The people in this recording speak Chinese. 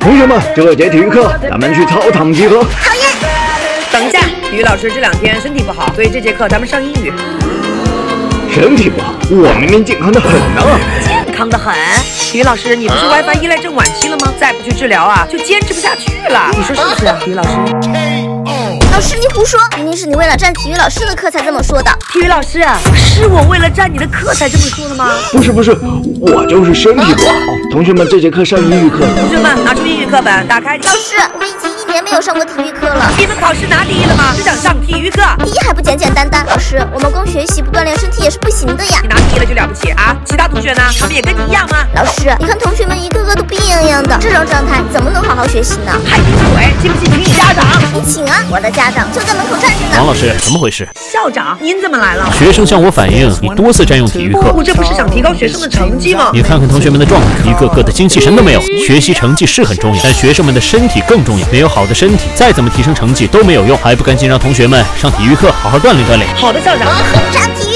同学们，这节体育课咱们去操场集合。讨厌！等一下，体育老师这两天身体不好，所以这节课咱们上英语。身体不好，我明明健康的很呢。健康的很。体育老师，你不是 WiFi 依赖症晚期了吗？再不去治疗啊，就坚持不下去了。你说是不是啊，体育老师？胡说！明明是你为了占体育老师的课才这么说的。体育老师，是我为了占你的课才这么说的吗？不是不是，我就是身体不好。同学们，这节课上英语课。同学们，拿出英语课本，打开。老师，我们已经一年没有上过体育课了。你们考试拿第一了吗？只想上体育课，第一还不简简单单？老师，我们光学习不锻炼身体也是不行的呀。你拿第一了就了不起啊？其他同学呢？他们也跟你一样吗？老师，你看同学们一个个都病怏怏的，这种状态怎么能好好学习呢？还顶嘴，信不信请你家长？你请啊，我的家长就在门口站着呢。王老师，怎么回事？校长，您怎么来了？学生向我反映，你多次占用体育课。我这不是想提高学生的成绩吗？你看看同学们的状态，一个个的精气神都没有。学习成绩是很重要，但学生们的身体更重要。没有好的身体，再怎么提升成绩都没有用。还不赶紧让同学们上体育课，好好锻炼锻炼。好的，校长。上体